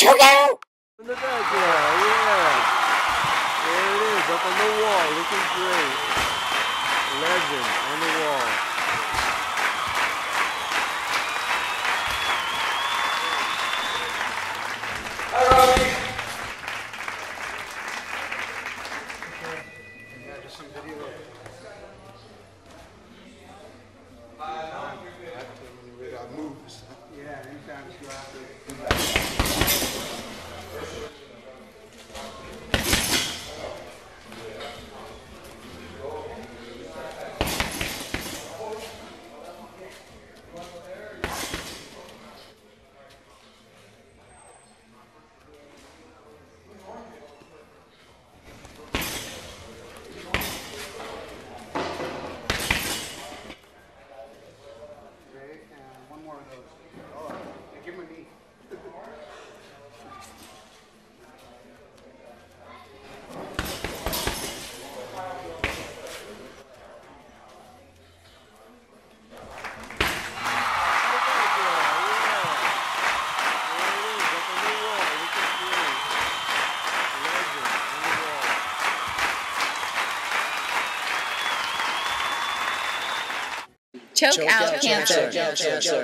Choke out! In the background, yeah. There it is, up on the wall, looking great. Legend on the wall. Hi, Robbie. Yeah, just some video. Give him a knee. Choke, out, cancer. cancer.